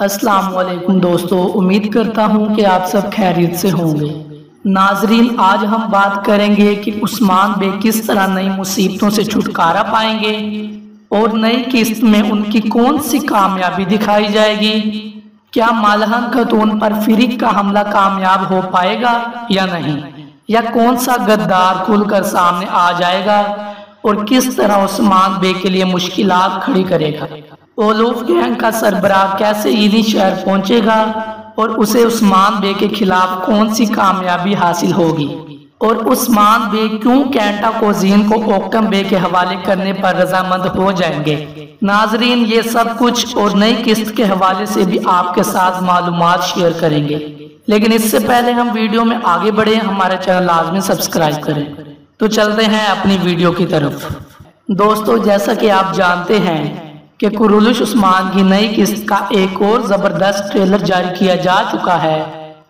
अस्सलाम वालेकुम दोस्तों, उम्मीद करता हूँ कि आप सब खैरियत से होंगे। नाजरीन, आज हम बात करेंगे कि उस्मान बे किस तरह नई मुसीबतों से छुटकारा पाएँगे और नई किस्त में उनकी कौन सी कामयाबी दिखाई जाएगी। क्या मालहन खतून पर फिरिक का हमला कामयाब हो पाएगा या नहीं? या कौन सा गद्दार खुलकर सामने आ जाएगा और किस तरह उस्मान बे के लिए मुश्किल खड़ी करेगा? ओलूफ गैंग का सरबराह कैसे ईदी शहर पहुंचेगा और उसे उस्मान बे के खिलाफ कौन सी कामयाबी हासिल होगी? और उस्मान बे क्यों कैंटा कोजीन को ओकम बे के हवाले करने पर रजामंद हो जाएँगे? नाजरीन, ये सब कुछ और नई किस्त के हवाले से भी आपके साथ मालूम शेयर करेंगे। लेकिन इससे पहले हम वीडियो में आगे बढ़े, हमारे चैनल लाजमी सब्सक्राइब करें। तो चलते हैं अपनी वीडियो की तरफ़। दोस्तों, जैसा कि आप जानते हैं कि कुरुलुश उस्मान की नई किस्त का एक और ज़बरदस्त ट्रेलर जारी किया जा चुका है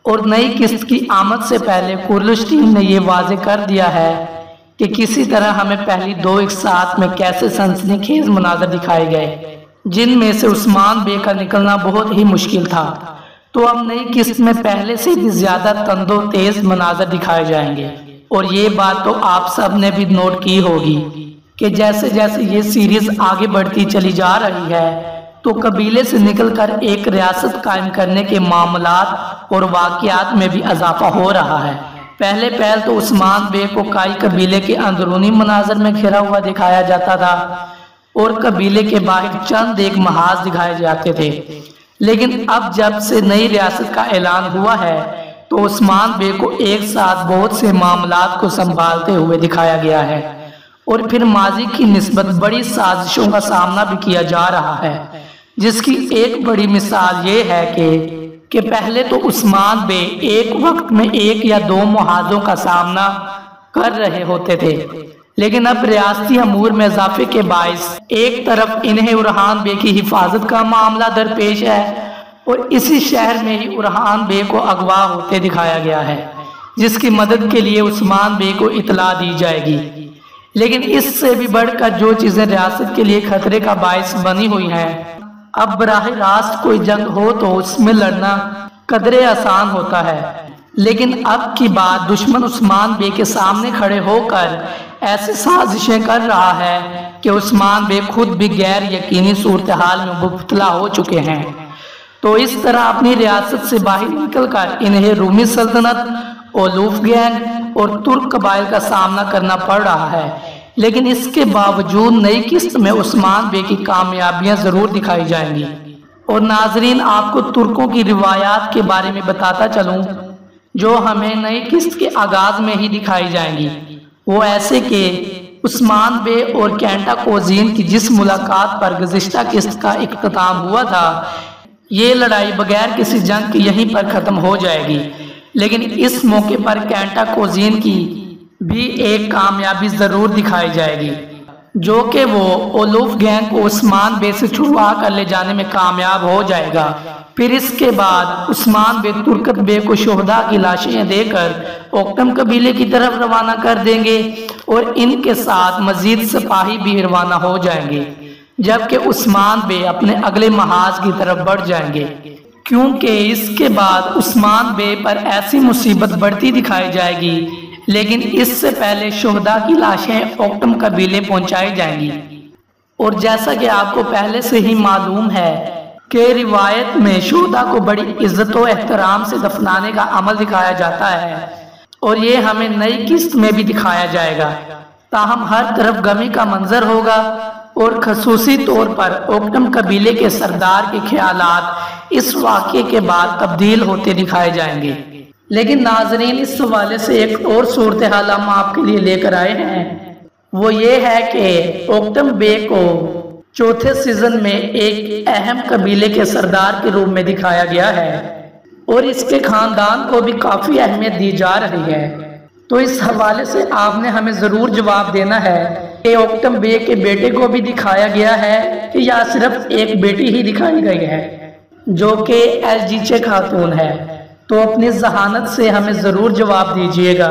और नई किस्त की आमद से पहले कुरुलुश टीम ने यह वाजे कर दिया है कि किसी तरह हमें पहली दो एक साथ में कैसे सनसनीखेज मनाजर दिखाए गए, जिनमें से उस्मान बे का निकलना बहुत ही मुश्किल था। तो अब नई किस्त में पहले से भी ज़्यादा तंदो तेज मनाजर दिखाए जाएँगे। और ये बात तो आप सबने भी नोट की होगी। कि जैसे जैसे ये सीरीज़ आगे बढ़ती चली जा रही है तो कबीले से निकलकर एक रियासत कायम करने के मामला और वाकयात में भी इजाफा हो रहा है। पहले पहल तो उस्मान बे को काई कबीले के अंदरूनी मनाजर में घिरा हुआ दिखाया जाता था और कबीले के बाहर चंद एक महाज दिखाए जाते थे। लेकिन अब जब से नई रियासत का ऐलान हुआ है तो उस्मान बे को एक साथ बहुत से मामला को संभालते हुए दिखाया गया है। और फिर माजी की नस्बत बड़ी साजिशों का सामना भी किया जा रहा है, जिसकी एक बड़ी मिसाल ये है कि कि पहले तो उस्मान बे एक वक्त में एक या दो मुहाजों का सामना कर रहे होते थे, लेकिन अब रियासती अमूर में इजाफे के बायस एक तरफ़ इन्हें उरहान बे की हिफाजत का मामला दरपेश है और इसी शहर में ही उरहान बे को अगवा होते दिखाया गया है, जिसकी मदद के लिए उस्मान बे को इतला दी जाएगी। लेकिन इससे भी बढ़कर जो चीज़ें रियासत के लिए खतरे का बायस बनी हुई हैं, अब बराह रास्त कोई जंग हो तो उसमें लड़ना कदरे आसान होता है। लेकिन अब की बात दुश्मन उस्मान बे के सामने खड़े होकर ऐसी साजिशें कर रहा है कि उस्मान बे खुद भी गैर यकीनी सूरत हाल में मुबतला हो चुके हैं। तो इस तरह अपनी रियासत से बाहर निकलकर इन्हें रूमी सल्तनत ओलूफ गैंग और तुर्क कबाइल का सामना करना पड़ रहा है। लेकिन इसके बावजूद नई किस्त में उस्मान बे की कामयाबियाँ ज़रूर दिखाई जाएँगी। और नाजरीन, आपको तुर्कों की रिवायात के बारे में बताता चलूँ, जो हमें नई किस्त के आगाज़ में ही दिखाई जाएँगी। वो ऐसे के उस्मान बे और कैंटा कोजीन की जिस मुलाकात पर गुजश्ता किस्त का इख्ताम हुआ था, ये लड़ाई बगैर किसी जंग के यहीं पर खत्म हो जाएगी। लेकिन इस मौके पर कैंटा कोजीन की भी एक कामयाबी ज़रूर दिखाई जाएगी, जो कि वो ओलूफ गैंग को उस्मान बे से छुड़वा कर ले जाने में कामयाब हो जाएगा। फिर इसके बाद उस्मान बे तुर्कत बे को शोहदा की लाशें देकर ओक्टम कबीले की तरफ़ रवाना कर देंगे और इनके साथ मजीद सिपाही भी रवाना हो जाएँगे, जबकि उस्मान बे अपने अगले महाज की तरफ़ बढ़ जाएँगे। क्योंकि इसके बाद उस्मान बे पर ऐसी मुसीबत बढ़ती दिखाई जाएगी। लेकिन इससे पहले शहदा की लाशें ओक्टम कबीले पहुंचाई जाएँगी। और जैसा कि आपको पहले से ही मालूम है कि रिवायत में शहदा को बड़ी इज़्ज़त और एहतराम से दफनाने का अमल दिखाया जाता है। और ये हमें नई किस्त में भी दिखाया जाएगा। ताहम हर तरफ़ गमी का मंजर होगा और खसूसी तौर पर ओक्टम कबीले के सरदार के ख्यालात इस वाक्य के बाद तब्दील होते दिखाए जाएँगे। लेकिन नाजरीन, इस हवाले से एक और सूरत हाल हम आपके लिए लेकर आए हैं। वो ये है कि ओक्टम बे को चौथे सीज़न में एक अहम कबीले के सरदार के रूप में दिखाया गया है और इसके खानदान को भी काफ़ी अहमियत दी जा रही है। तो इस हवाले से आपने हमें ज़रूर जवाब देना है कि ओक्टम बे के बेटे को भी दिखाया गया है कि या सिर्फ़ एक बेटी ही दिखाई गई है। जो कि एल जी चे खातून है। तो अपनी जहानत से हमें ज़रूर जवाब दीजिएगा।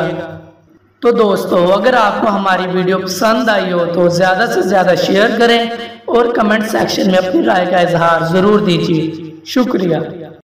तो दोस्तों, अगर आपको हमारी वीडियो पसंद आई हो तो ज़्यादा से ज़्यादा शेयर करें और कमेंट सेक्शन में अपनी राय का इजहार ज़रूर दीजिए। शुक्रिया।